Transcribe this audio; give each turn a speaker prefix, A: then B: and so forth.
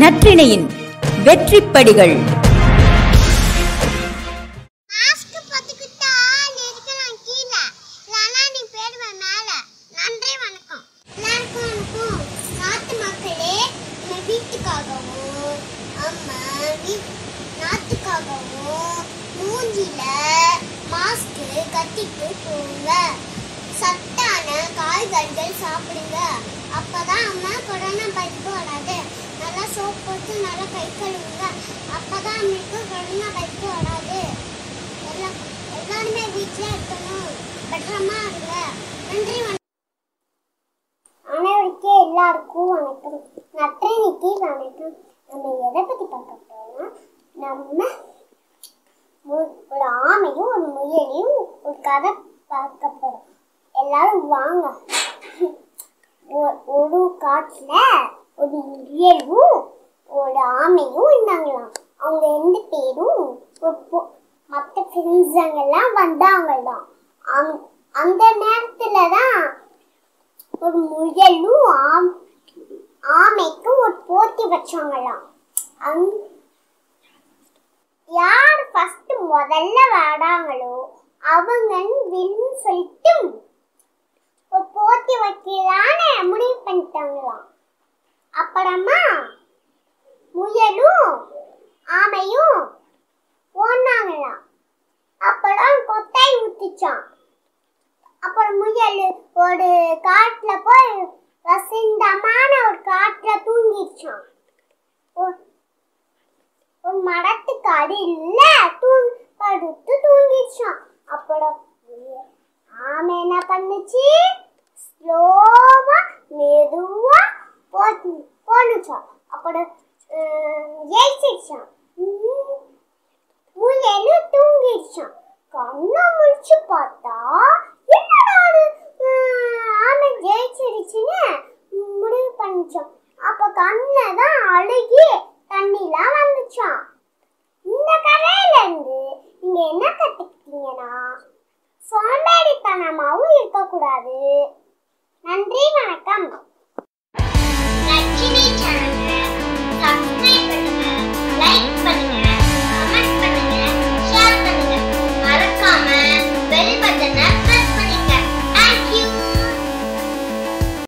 A: நற்றிணையின் வெற்றிப்படிகள்.
B: Mask நீ நன்றி வணக்கம். வணக்கம். வீட்டுக்காகவும் அம்மா நாட்டுக்காகவும் மூஞ்சில மாஸ்க்கு கட்டிட்டு போங்க. சத்தான காய்கறிகள் சாப்பிடுங்க. அப்பதான் அம்மா கொரோனா பாதிப்பு வராது நல்லா சோப் போட்டு நல்லா கை கழுவுங்க. அப்பதான் நம்மளுக்கு கொரோனா பாதிப்பு வராது. எல்லாம் எல்லாருமே வீட்டில் இருக்கணும். பத்திரமா இருங்க. நன்றி வணக்கம் அனைவருக்கும் எல்லாருக்கும் வணக்கம். நற்றினிக்கு வணக்கம். நம்ம எதை பற்றி பார்க்க போகிறோம்னா நம்ம ஒரு ஆமையும் ஒரு முயலையும் ஒரு கதை பார்க்க போகிறோம் எல்லாரும் வாங்க. ஒரு காட்டில் ஒரு முயலும் ஒரு ஆமையும் இருந்தாங்களாம். அவங்க ரெண்டு பேரும் ஒரு மற்ற ஃப்ரெண்ட்ஸுங்கெல்லாம் வந்தாங்களாம். அந்- அந்த நேரத்தில் தான் ஒரு முயலும் ஆம் ஆமைக்கும் ஒரு போட்டி வச்சாங்களாம். அங் யார் ஃபஸ்ட்டு முதல்ல வராங்களோ அவங்க வின்னு சொல்லிட்டு ஒரு போட்டி வைக்கலான்னு முடிவு பண்ணிட்டாங்களாம். அப்புறமா முயலும் ஆமையும் ஓடினாங்களாம் அப்புறம் கொட்டை ஊத்திச்சான். அப்புறம் முயல் ஒரு காட்டுல போய் வசந்தமான ஒரு காட்டுல தூங்கி ஒரு ஒரு மரத்துக்கு அடியில தூங் படுத்து தூங்கிடுச்சான் அப்புறம் முயல் ஆமை என்ன பண்ணுச்சு ஸ்லோவா மெதுவா போட்டு போனுச்சான் அப்புறம் அஹ், ஜெயிச்சிடுச்சான் உம், தூங்கிடுச்சான் கண்ணை முடிச்சு பார்த்தா என்னடா முடிவு பண்ணிச்சான். அப்ப கண்ணை தான் அழுகி தண்ணிலாம் வந்துச்சான். இந்த கதையில இருந்து நீங்க என்ன கத்துக்கிட்டீங்கன்னா சோம்பேறித்தனமாவும் இருக்கக்கூடாது. நன்றி